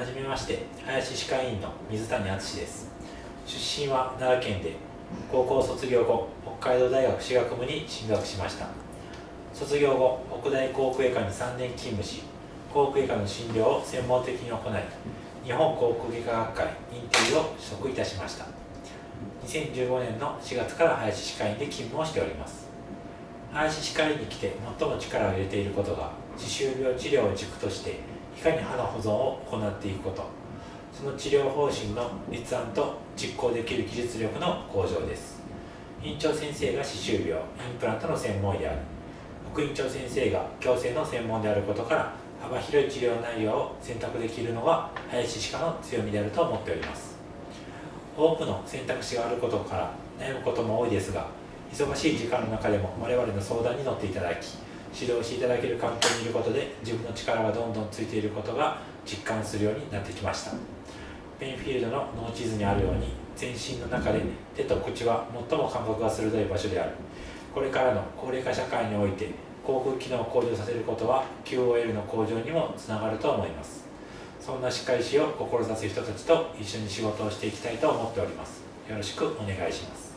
はじめまして林歯科医院の水谷敦です。出身は奈良県で高校卒業後北海道大学歯学部に進学しました。卒業後北大口腔外科に3年勤務し口腔外科の診療を専門的に行い日本口腔外科学会認定を取得いたしました。2015年の4月から林歯科医院で勤務をしております。林歯科医院に来て最も力を入れていることが歯周病治療を軸としていかに歯の保存を行っていくこと。その治療方針の立案と実行できる技術力の向上です。院長先生が歯周病インプラントの専門医である。副院長先生が矯正の専門であることから幅広い治療内容を選択できるのが林歯科の強みであると思っております。多くの選択肢があることから悩むことも多いですが忙しい時間の中でも我々の相談に乗っていただき指導していただける環境にいることで自分の力がどんどんついていることが実感するようになってきました。ペンフィールドの脳地図にあるように全身の中で手と口は最も感覚が鋭い場所である。これからの高齢化社会において口腔機能を向上させることは QOL の向上にもつながると思います。そんな歯科医師を志す人たちと一緒に仕事をしていきたいと思っております。よろしくお願いします。